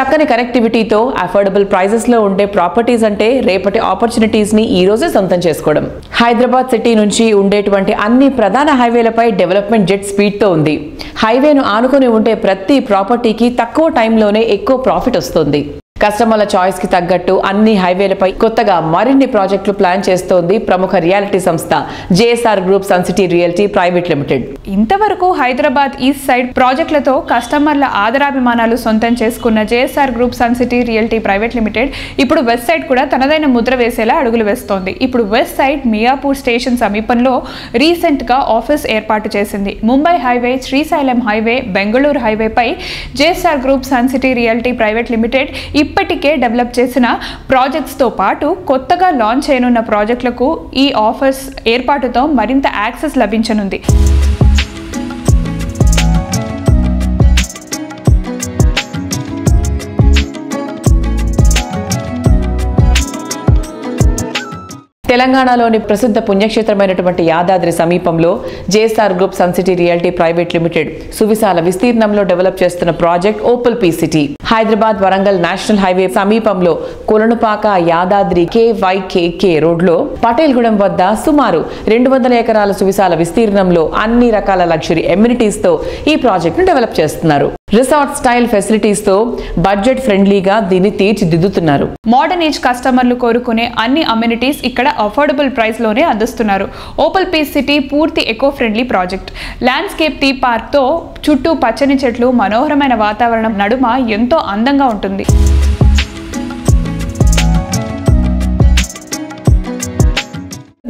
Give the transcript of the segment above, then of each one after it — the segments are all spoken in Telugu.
చక్కని కనెక్టివిటీతో అఫోర్డబుల్ ప్రైజెస్లో ఉండే ప్రాపర్టీస్ అంటే రేపటి ఆపర్చునిటీస్ని ఈరోజే ఈ రోజే సొంతం చేసుకోవడం. హైదరాబాద్ సిటీ నుంచి ఉండేటువంటి అన్ని ప్రధాన హైవేలపై డెవలప్మెంట్ జెట్ స్పీడ్తో ఉంది. హైవేను ఆనుకుని ఉండే ప్రతి ప్రాపర్టీకి తక్కువ టైంలోనే ఎక్కువ ప్రాఫిట్ వస్తుంది. కస్టమర్ల చాయిస్కి తగ్గట్టు అన్ని హైవేలపై కొత్తగా మరిన్ని ప్రాజెక్టులు ప్లాన్ చేస్తోంది ప్రముఖ రియాలిటీ సంస్థ JSR group Suncity realty private limited ఇంతవరకు హైదరాబాద్ ఈస్ట్ సైడ్ ప్రాజెక్టులతో కస్టమర్ల ఆదరాభిమానాలు సొంతం చేసుకున్న JSR group Suncity realty private limited ఇప్పుడు వెస్ట్ సైడ్ కూడా తనదైన ముద్ర వేసేలా అడుగులు వేస్తోంది. ఇప్పుడు వెస్ట్ సైడ్ మియాపూర్ స్టేషన్ సమీపంలో రీసెంట్గా ఆఫీస్ ఏర్పాటు చేసింది. Mumbai highway Srisailam highway Bengaluru హైవేపై JSR group Suncity realty private limited ఇప్పటికే డెవలప్ చేసిన ప్రాజెక్ట్స్తో పాటు కొత్తగా లాంచ్ చేయనున్న ప్రాజెక్టులకు ఈ ఆఫర్స్ ఏర్పాటుతో మరింత యాక్సెస్ లభించనుంది. తెలంగాణలోని ప్రసిద్ధ పుణ్యక్షేత్రమైనటువంటి యాదాద్రి సమీపంలో JSR group Suncity reality private limited సువిశాల విస్తీర్ణంలో డెవలప్ చేస్తున్న project Opal peace city. Hyderabad Warangal national highway సమీపంలో కొలనుపాక యాదాద్రి కేవైకేకే రోడ్లో పటేల్గూడెం వద్ద సుమారు రెండు వందల ఎకరాల సువిశాల విస్తీర్ణంలో అన్ని రకాల లగ్జరీ ఎమ్యూనిటీస్తో ఈ ప్రాజెక్టును డెవలప్ చేస్తున్నారు. రిసార్ట్ స్టైల్ ఫెసిలిటీస్తో బడ్జెట్ ఫ్రెండ్లీగా దీన్ని తీర్చిదిద్దుతున్నారు. మోడర్న్ ఏజ్ కస్టమర్లు కోరుకునే అన్ని అమ్యూనిటీస్ ఇక్కడ అఫోర్డబుల్ ప్రైస్లోనే అందిస్తున్నారు. ఓపల్ పీస్ సిటీ పూర్తి eco friendly project. Landscape theme పార్క్తో చుట్టూ పచ్చని చెట్లు మనోహరమైన వాతావరణం నడుమ ఎంతో అందంగా ఉంటుంది.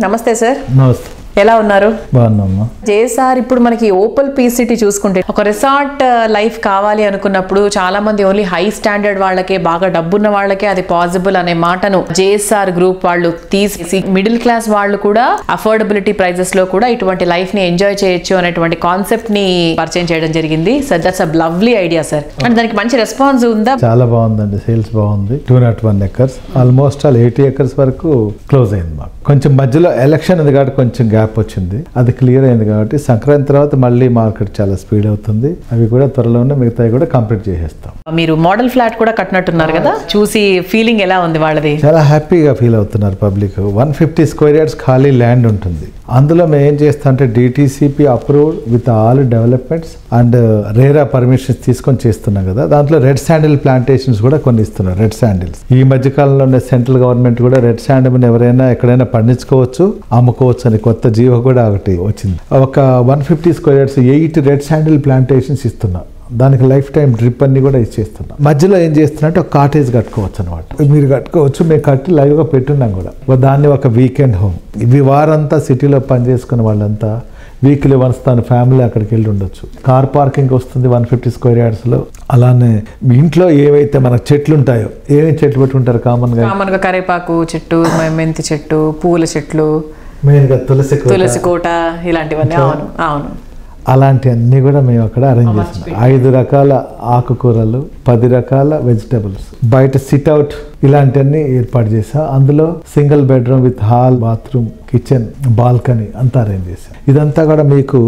నమస్తే సార్ నమస్తే. ఎలా ఉన్నారు? బాగున్నామ్మా. జేసార్ ఇప్పుడు మనకి ఓపల్ పీ సిటీ చూసుకుంటే ఒక రిసార్ట్ లైఫ్ కావాలి అనుకున్నప్పుడు చాలా మంది ఓన్లీ హై స్టాండర్డ్ వాళ్ళకే బాగా డబ్బున్న వాళ్ళకే అది పాసిబుల్ అనే మాటను జేఎస్ఆర్ గ్రూప్ వాళ్ళు తీసి మిడిల్ క్లాస్ వాళ్ళు కూడా అఫోర్డబిలిటీ ప్రైజెస్లో కూడా ఇటువంటి లైఫ్ని ఎంజాయ్ చేయొచ్చు అనేటువంటి కాన్సెప్ట్ని పరిచయం చేయడం జరిగింది. Sir that's a lovely idea sir అంటే దానికి మంచి రెస్పాన్స్ ఉందా? చాలా బాగుందండి సేల్స్ బాగుంది. Two not one acres almost all eighty acres వరకు క్లోజ్ అయింది మాకు. కొంచెం మధ్యలో ఎలక్షన్ ఉంది కాబట్టి కొంచెం గ్యాప్ వచ్చింది. అది క్లియర్ అయింది కాబట్టి సంక్రాంతి తర్వాత మళ్ళీ మార్కెట్ చాలా స్పీడ్ అవుతుంది. అవి కూడా త్వరలోనే మిగతావి కూడా కంప్లీట్ చేసేస్తాం. మీరు మోడల్ ఫ్లాట్ కూడా కట్టినట్టున్నారు కదా? చూసి ఫీలింగ్ ఎలా ఉంది వాళ్ళది? చాలా హ్యాపీగా ఫీల్ అవుతున్నారు public one fifty square yards ఖాళీ ల్యాండ్ ఉంటుంది. అందులో మేము ఏం చేస్తాం అంటే DTCP approved with all developments and RERA permissions తీసుకొని చేస్తున్నాం కదా. దాంట్లో రెడ్ శాండిల్ ప్లాంటేషన్స్ కూడా కొన్ని ఇస్తున్నారు రెడ్ శాండిల్స్ ఈ మధ్య కాలంలో సెంట్రల్ గవర్నమెంట్ కూడా రెడ్ శాండిల్ని ఎవరైనా ఎక్కడైనా పండించుకోవచ్చు అమ్ముకోవచ్చు అని కొత్త జీవో కూడా ఒకటి వచ్చింది. ఒక one fifty square yards eight red sandal plantations ఇస్తున్నాం. దానికి లైఫ్ టైం డ్రిప్ అన్ని కూడా ఇచ్చేస్తున్నాం మధ్యలో ఏం చేస్తున్నట్టు ఒక కాటేజ్ కట్టుకోవచ్చు అనమాట మీరు కట్టుకోవచ్చు మేము కట్టి లైవ్గా పెట్టున్నాం కూడా. దాన్ని ఒక వీకెండ్ హోమ్ ఇవి వారంతా సిటీలో పనిచేసుకున్న వాళ్ళంతా వీక్లీ వన్స్ తన ఫ్యామిలీ అక్కడికి వెళ్ళి ఉండొచ్చు. కార్ పార్కింగ్ వస్తుంది వన్ ఫిఫ్టీ స్క్వేర్ యార్డ్స్లో అలానే ఇంట్లో ఏవైతే మనకు చెట్లు ఉంటాయో ఏమేమి చెట్లు పెట్టుకుంటారు కామన్గా కామన్గా కరేపాకు చెట్టు మెంతి చెట్టు పూల చెట్లు మెయిన్గా తులసి కోట, తులసి కోట ఇలాంటివన్నీ అవును అవును. అలాంటివన్నీ కూడా మేము అక్కడ అరేంజ్ చేస్తున్నాం. ఐదు రకాల ఆకుకూరలు పది రకాల వెజిటబుల్స్ బయట సిట్అవుట్ ఇలాంటివన్నీ ఏర్పాటు చేసాం అందులో single bedroom with hall bathroom kitchen balcony అంతా అరేంజ్ చేసాం ఇదంతా కూడా మీకు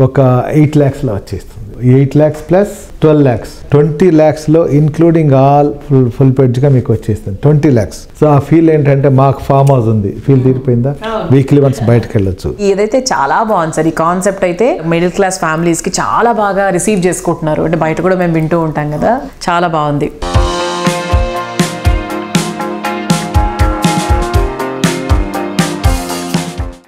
ఒక ఎయిట్ ల్యాక్స్లో వచ్చేస్తుంది. Eight lakhs plus twelve lakhs twenty ల్యాక్స్లో including all full ఫుల్గా మీకు వచ్చేస్తుంది. ట్వంటీ ల్యాక్స్ సో ఆ ఫీల్ ఏంటంటే మాకు ఫామ్ హౌస్ ఉంది. ఫీల్ తీరిపోయిందా? వీక్లీ వన్స్ బయటకు వెళ్ళొచ్చు ఇదైతే చాలా బాగుంది సార్ ఈ కాన్సెప్ట్ అయితే మిడిల్ క్లాస్ ఫ్యామిలీస్కి చాలా బాగా రిసీవ్ చేసుకుంటున్నారు. అంటే బయట కూడా మేము వింటూ ఉంటాం కదా. చాలా బాగుంది.